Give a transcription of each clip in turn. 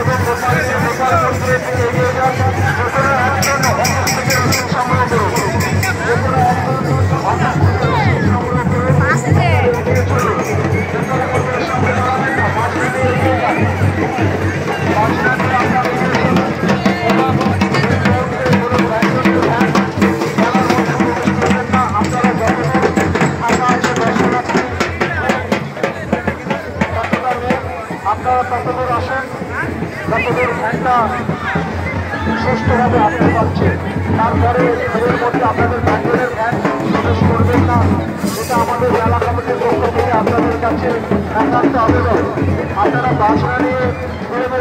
এবং যতদূর একটা সুস্থভাবে আসতে পারছে, তারপরে আপনাদের ব্যাঙ্গলের ভ্যান প্রবেশ করবেন না, এটা আমাদের মেলা কমিটির পক্ষ আপনাদের কাছে একান্ত আবেদন। আপনারা বাসনা নিয়ে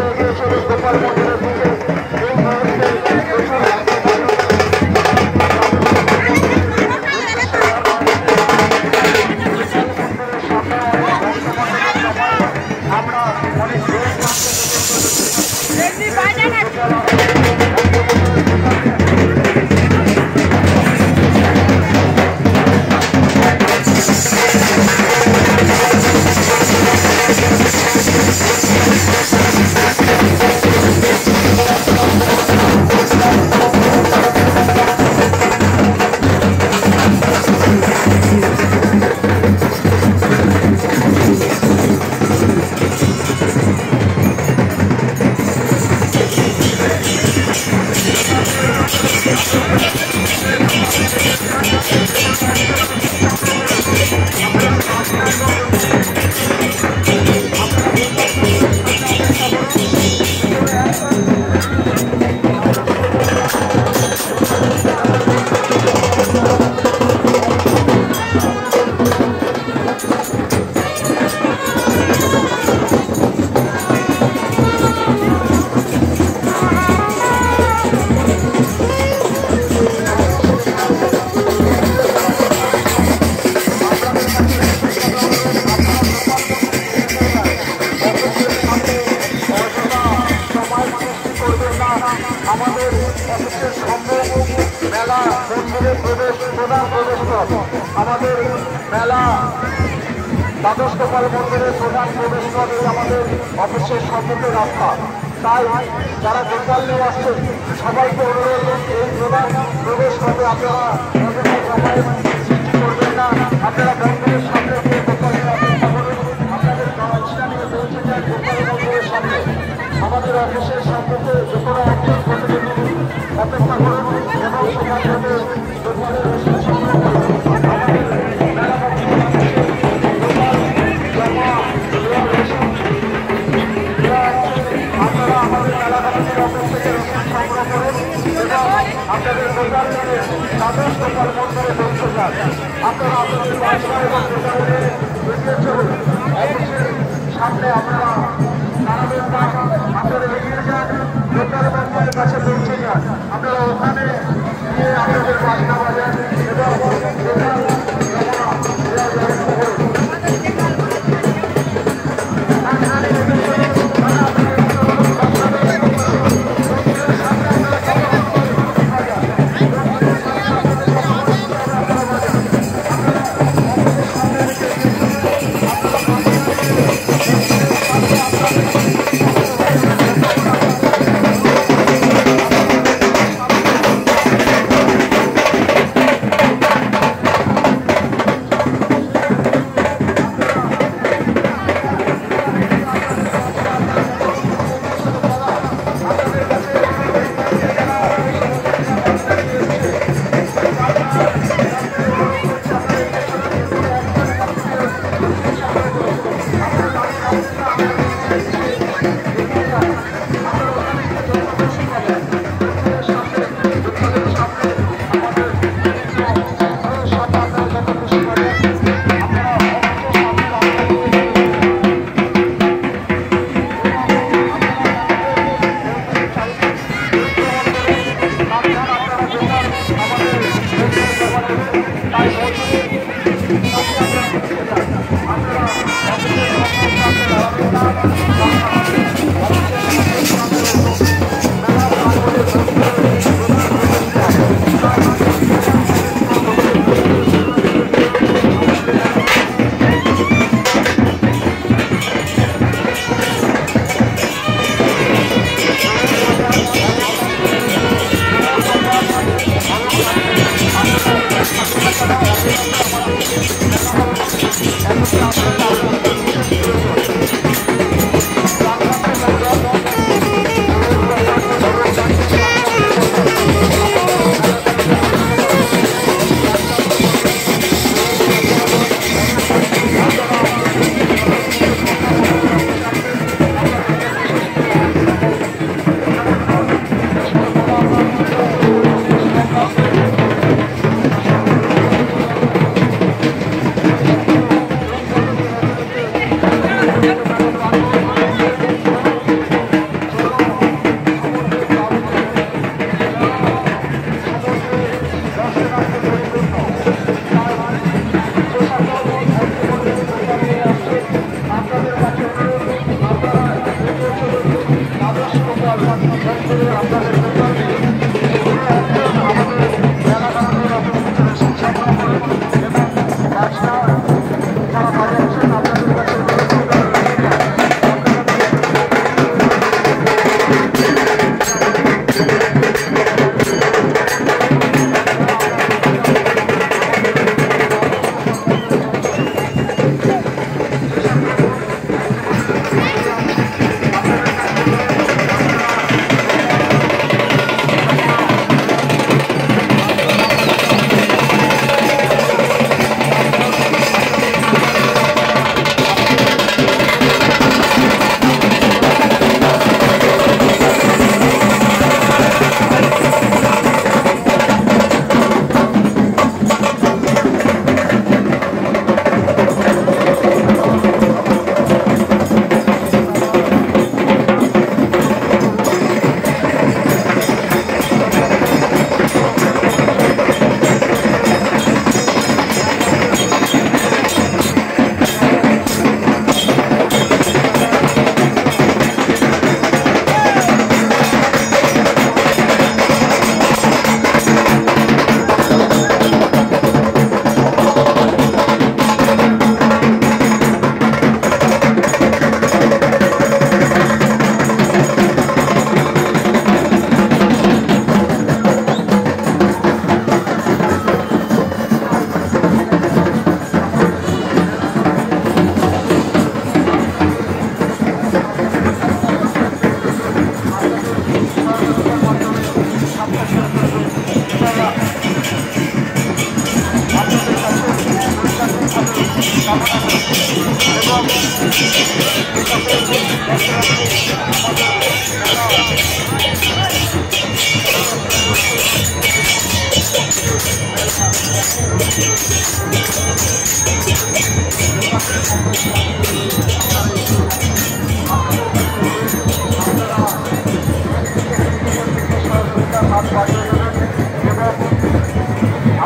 এগিয়ে চলুন, গোপাল মন্দিরের দিকে। আমাদের মেলা। দ্বাদশ গোপাল মন্দিরের প্রধান প্রবেশপথ এই আমাদের অফিসের সম্মুখের রাস্তা। তাই যারা গোপাল নিয়ে আসছেন সবাইকে অনুরোধ, এই প্রধান প্রবেশপথে আপনারা অযথা সৃষ্টি করবেন না। আপনারা মন্দিরের সামনে গিয়ে আপনাদের বাচ্চা নিয়ে পৌঁছে যান গোপাল মন্দিরের সামনে। আমাদের অফিসের সম্মুখে যে কোনো একজন প্রতিনিধি অপেক্ষা করুন এবং আপনাদের গোপাল নিয়ে দ্বাদশ গোপাল মন্দিরে পৌঁছে যান আপনারা আপনাদের বাসা এবং গোপাল নিয়ে এগিয়ে চলুন অফিসের সামনে যান কাছে পৌঁছে যান আপনারা ওখানে গিয়ে আপনাদের বাসনা বাজান এবং Oh.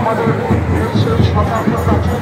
আমাদের দেশের শতাব্দ কাছে